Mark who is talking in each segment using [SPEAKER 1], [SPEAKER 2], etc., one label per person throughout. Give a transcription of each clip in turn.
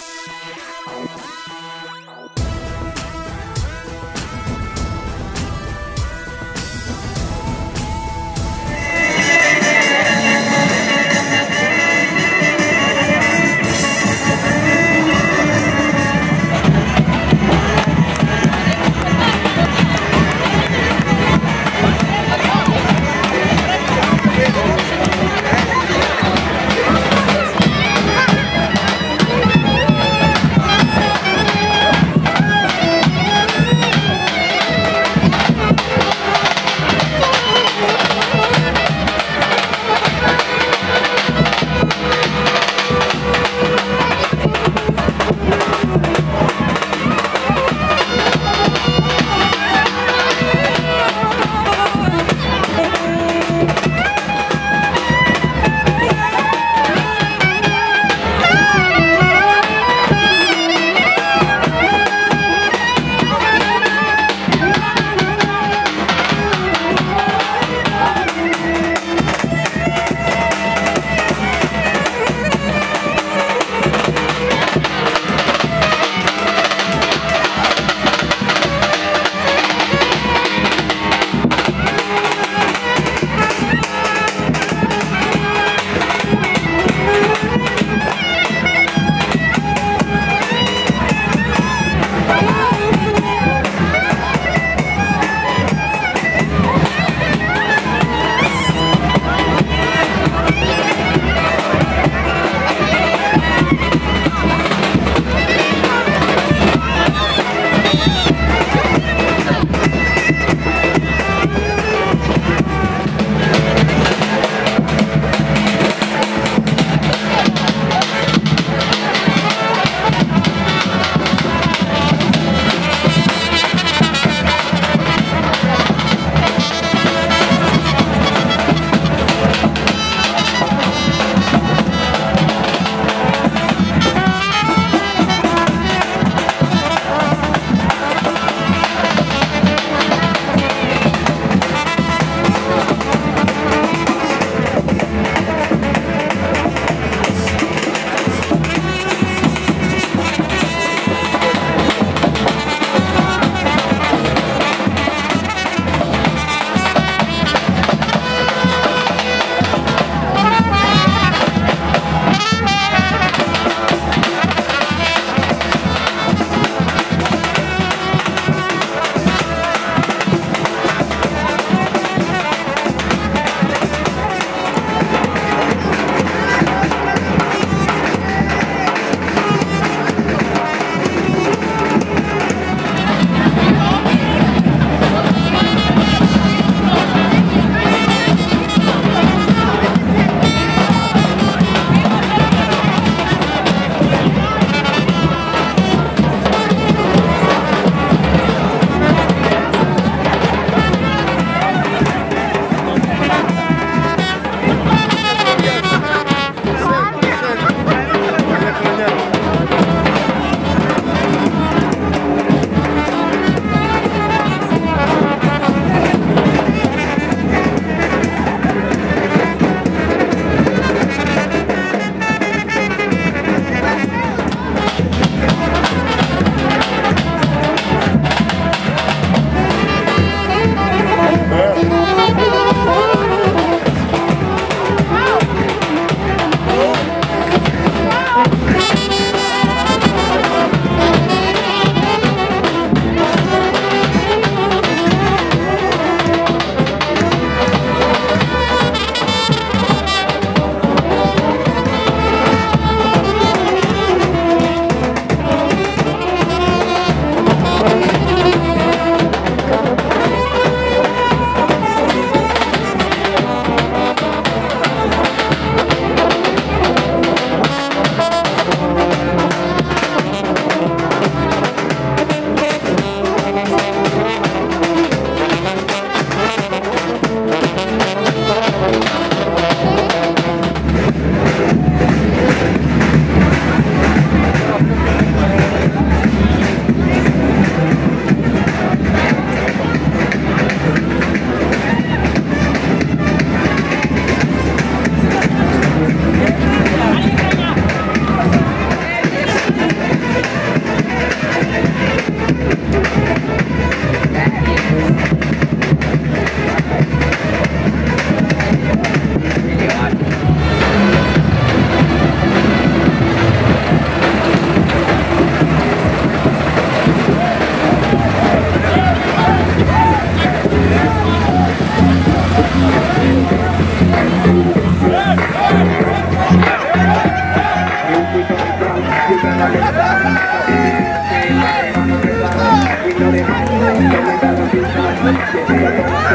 [SPEAKER 1] Oh, my God.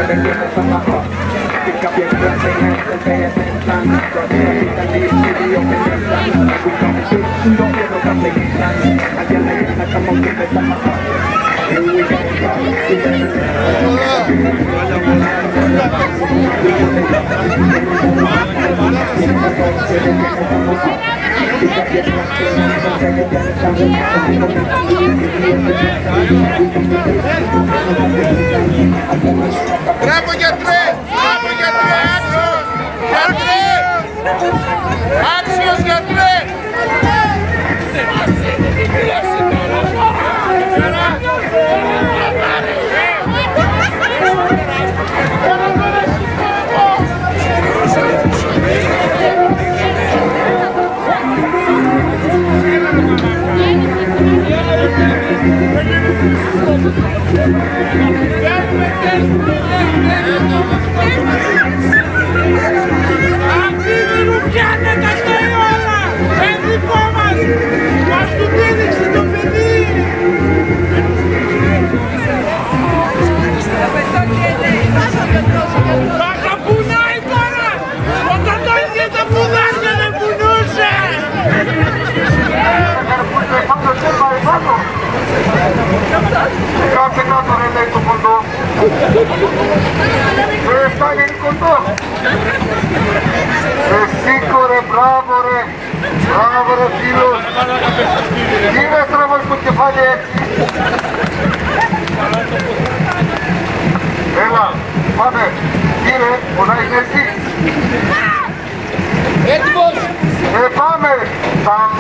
[SPEAKER 1] and give us some of Pick up your dressing hands and pay attention Cause we are in the lead to the open nation We come to shit, we don't give a complication Again, again, I come on, give us some of Here we go, we better We come to shit, we don't give a complication Μπράβο γιατρέ! Μπράβο γιατρέ! Άξιος! Άξιος γιατρέ! Pamet, pamet, pamet, bravo! pamet, pamet, pamet, pamet, pamet, pamet, pamet, pamet, pamet,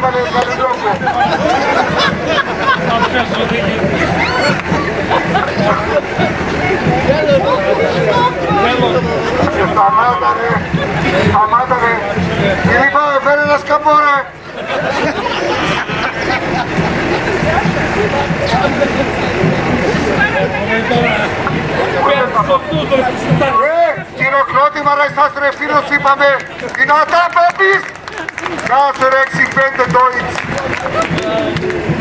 [SPEAKER 1] έκανε με καλή τρόπο. Και σταμάτανε, σταμάτανε. Φίλιππα, φέρε ένα σκαμπό ρε. Ρε, χειροκρότημα ρε, σας ρε φίλος είπαμε. Δυνατά, Πέπης! de rechts, ik ben de nooit.